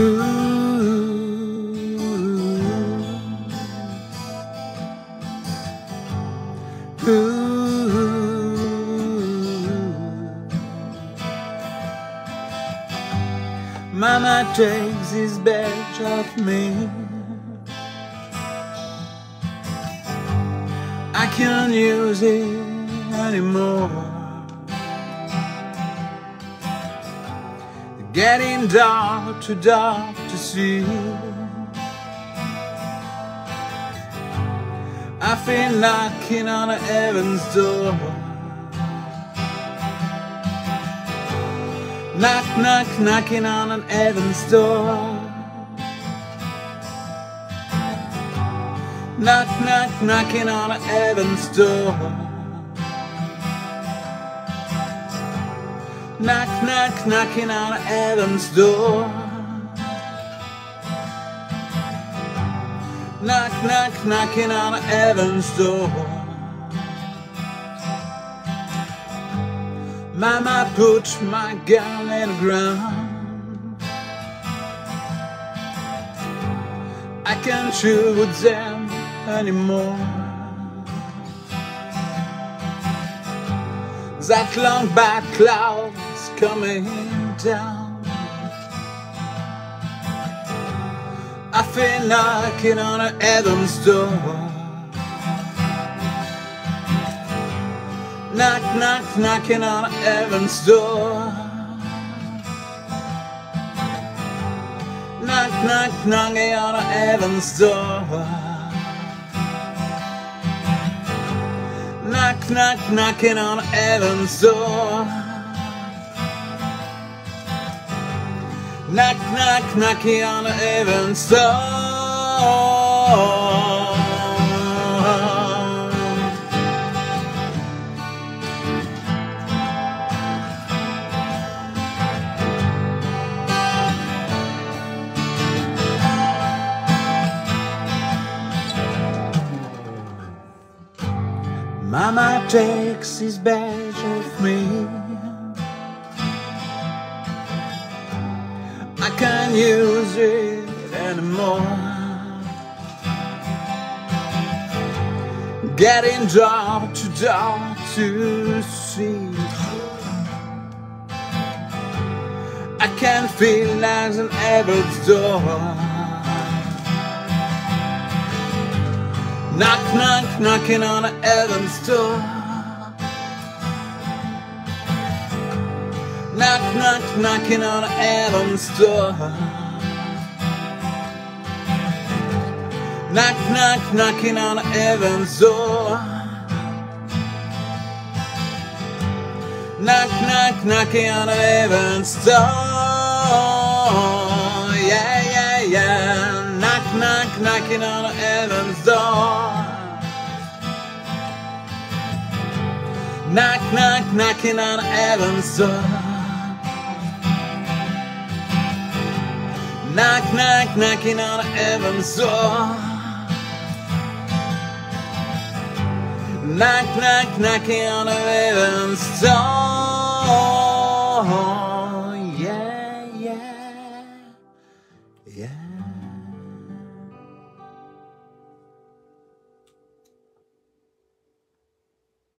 Ooh. Mama takes his badge off me. I can't use it anymore. Getting dark, too dark to see. I feel knocking on heaven's door. Knock, knock, knocking on an heaven's door. Knock, knock, knocking on an heaven's door. Knock, knock, knocking on Adam's door. Knock, knock, knocking on Adam's door. Mama put my gun in the ground. I can't shoot them anymore. That long bad cloud's coming down. I feel knocking on a heaven's door. Knock, knock, knocking on heaven's door. Knock, knock, knocking on heaven's door. Knock, knock, knocking on heaven's door. Knock, knock, knocking on heaven's door. Mama takes his badge off me. I can't use it anymore. Getting dark, to dark to see. I can't feel like an heaven's door. Knock, knock, knocking on a heaven's door. Knock, knock, knocking on a heaven's door. Knock, knock, knocking on a heaven's door. Knock, knock, knocking on a heaven's door. Yeah, yeah, yeah. Knock, knock, knocking on a heaven's door. Knock, knock, knocking on heaven's door. Knock, knock, knocking on heaven's door. Knock, knock, knocking on heaven's door. Yeah, yeah, yeah.